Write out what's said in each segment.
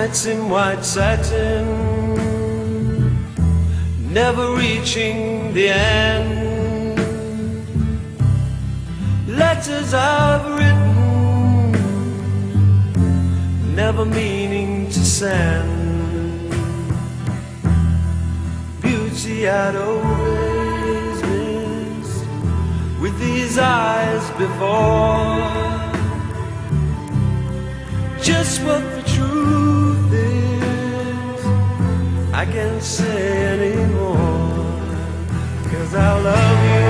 Nights in white satin, never reaching the end. Letters I've written, never meaning to send. Beauty I'd always missed with these eyes before just what the truth. I can't say anymore, cause I love you.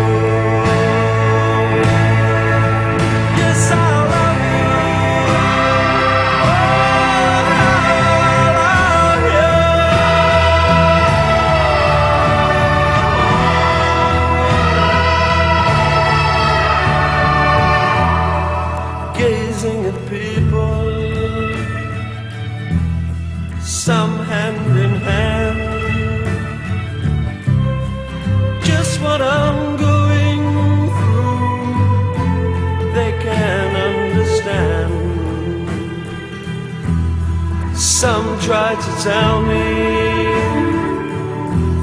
Some try to tell me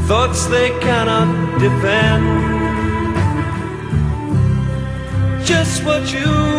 thoughts they cannot defend. Just what you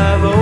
have